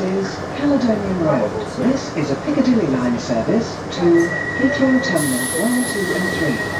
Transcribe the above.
is Caledonian Road. This is a Piccadilly line service to Heathrow Terminal 1, 2 and 3.